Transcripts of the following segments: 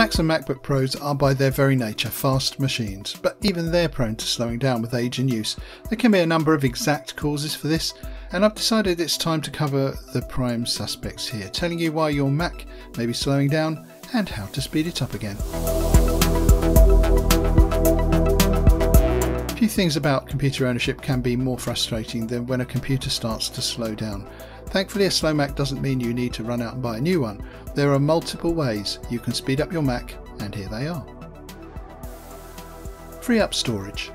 Macs and MacBook Pros are by their very nature fast machines, but even they're prone to slowing down with age and use. There can be a number of exact causes for this, and I've decided it's time to cover the prime suspects here, telling you why your Mac may be slowing down and how to speed it up again. A Few things about computer ownership can be more frustrating than when a computer starts to slow down. Thankfully a slow Mac doesn't mean you need to run out and buy a new one. There are multiple ways you can speed up your Mac and here they are. Free up storage.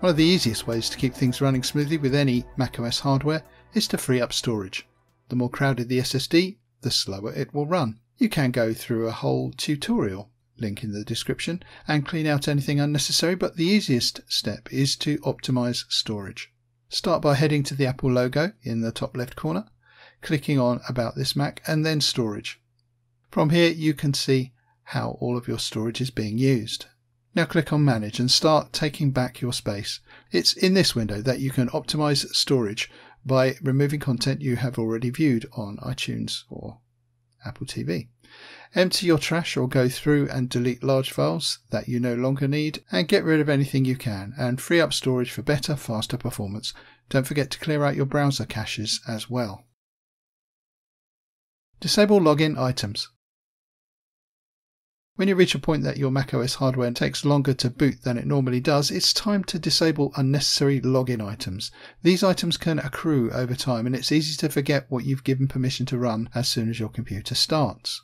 One of the easiest ways to keep things running smoothly with any macOS hardware is to free up storage. The more crowded the SSD, the slower it will run. You can go through a whole tutorial, link in the description, and clean out anything unnecessary, but the easiest step is to optimize storage. Start by heading to the Apple logo in the top left corner, clicking on About this Mac and then Storage. From here you can see how all of your storage is being used. Now click on Manage and start taking back your space. It's in this window that you can optimize storage by removing content you have already viewed on iTunes or Apple TV. Empty your trash or go through and delete large files that you no longer need and get rid of anything you can and free up storage for better, faster performance. Don't forget to clear out your browser caches as well. Disable login items. When you reach a point that your macOS hardware takes longer to boot than it normally does, it's time to disable unnecessary login items. These items can accrue over time and it's easy to forget what you've given permission to run as soon as your computer starts.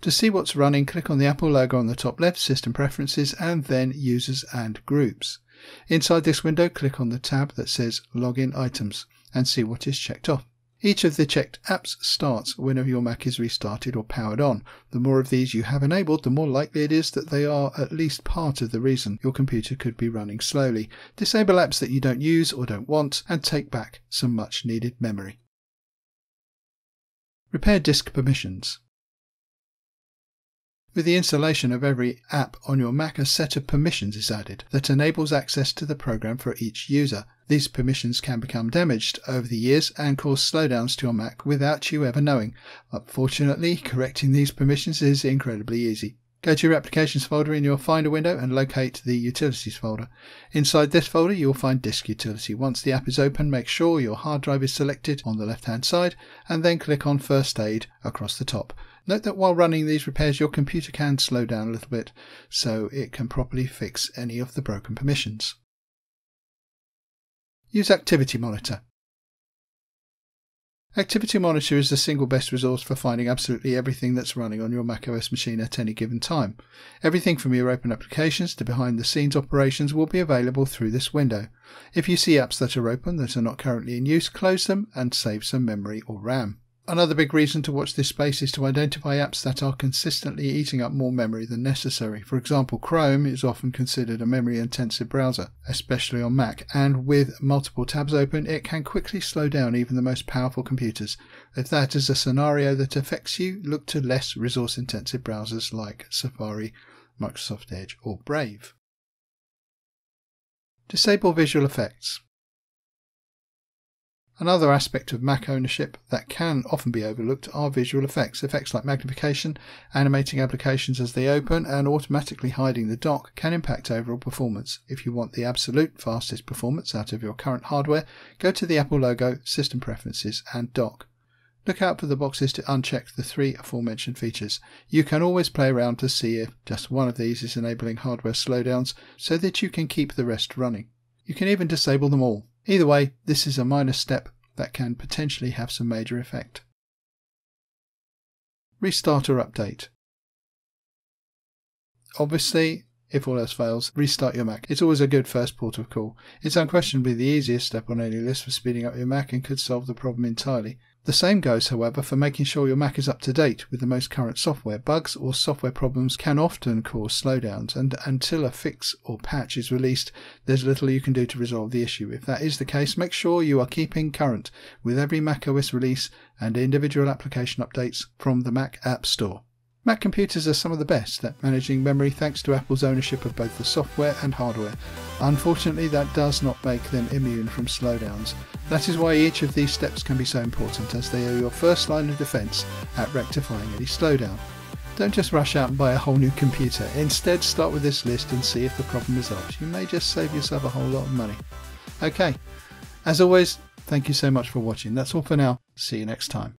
To see what's running, click on the Apple logo on the top left, System Preferences, and then Users and Groups. Inside this window, click on the tab that says Login Items and see what is checked off. Each of the checked apps starts whenever your Mac is restarted or powered on. The more of these you have enabled, the more likely it is that they are at least part of the reason your computer could be running slowly. Disable apps that you don't use or don't want and take back some much needed memory. Repair disk permissions. With the installation of every app on your Mac, a set of permissions is added that enables access to the program for each user. These permissions can become damaged over the years and cause slowdowns to your Mac without you ever knowing. But fortunately, correcting these permissions is incredibly easy. Go to your Applications folder in your Finder window and locate the Utilities folder. Inside this folder, you will find Disk Utility. Once the app is open, make sure your hard drive is selected on the left hand side and then click on First Aid across the top. Note that while running these repairs, your computer can slow down a little bit so it can properly fix any of the broken permissions. Use Activity Monitor. Activity Monitor is the single best resource for finding absolutely everything that's running on your macOS machine at any given time. Everything from your open applications to behind the scenes operations will be available through this window. If you see apps that are open that are not currently in use, close them and save some memory or RAM. Another big reason to watch this space is to identify apps that are consistently eating up more memory than necessary. For example, Chrome is often considered a memory intensive browser, especially on Mac, and with multiple tabs open, it can quickly slow down even the most powerful computers. If that is a scenario that affects you, look to less resource intensive browsers like Safari, Microsoft Edge, or Brave. Disable visual effects. Another aspect of Mac ownership that can often be overlooked are visual effects. Effects like magnification, animating applications as they open, and automatically hiding the dock can impact overall performance. If you want the absolute fastest performance out of your current hardware, go to the Apple logo, System Preferences, and Dock. Look out for the boxes to uncheck the three aforementioned features. You can always play around to see if just one of these is enabling hardware slowdowns so that you can keep the rest running. You can even disable them all. Either way, this is a minor step that can potentially have some major effect. Restart or update. Obviously, if all else fails, restart your Mac. It's always a good first port of call. It's unquestionably the easiest step on any list for speeding up your Mac and could solve the problem entirely. The same goes, however, for making sure your Mac is up to date with the most current software. Bugs or software problems can often cause slowdowns, and until a fix or patch is released, there's little you can do to resolve the issue. If that is the case, make sure you are keeping current with every macOS release and individual application updates from the Mac App Store. Mac computers are some of the best at managing memory thanks to Apple's ownership of both the software and hardware. Unfortunately, that does not make them immune from slowdowns. That is why each of these steps can be so important as they are your first line of defense at rectifying any slowdown. Don't just rush out and buy a whole new computer. Instead, start with this list and see if the problem resolves. You may just save yourself a whole lot of money. Okay, as always, thank you so much for watching. That's all for now. See you next time.